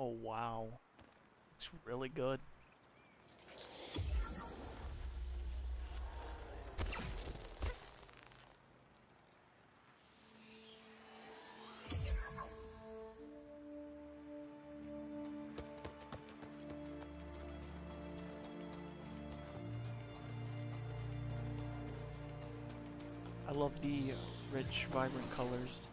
Oh wow. It's really good. I love the rich, vibrant colors.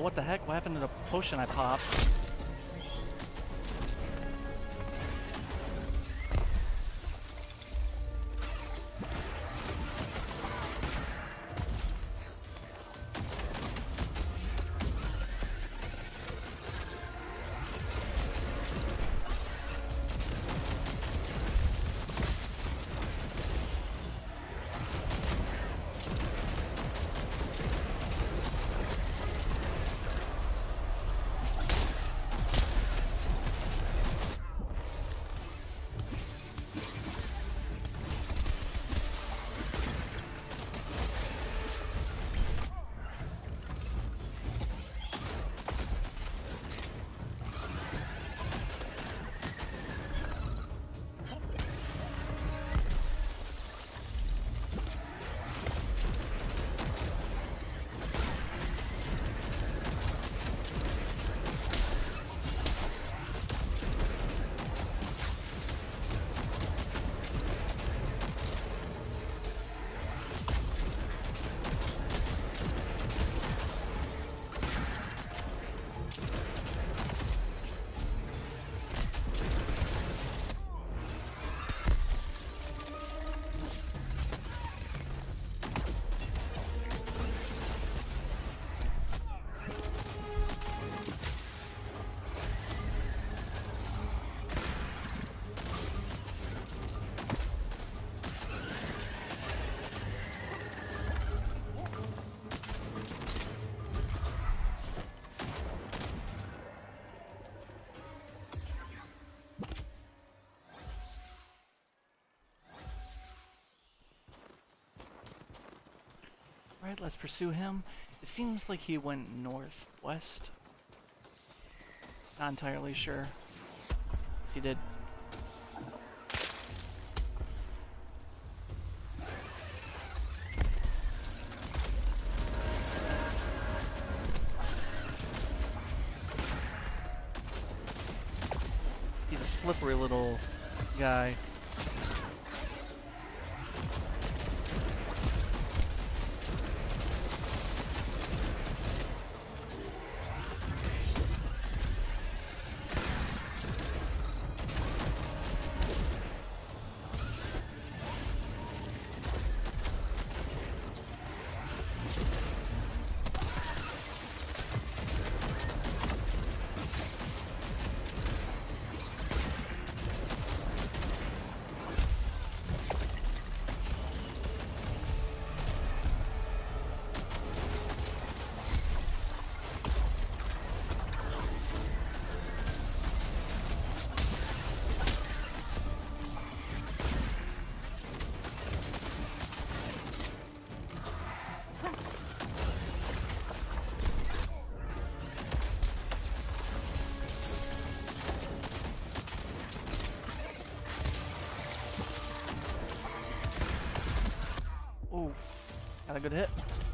What the heck? What happened to the potion I popped? Alright, let's pursue him. It seems like he went northwest. Not entirely sure. He did. He's a slippery little guy. Got a good hit.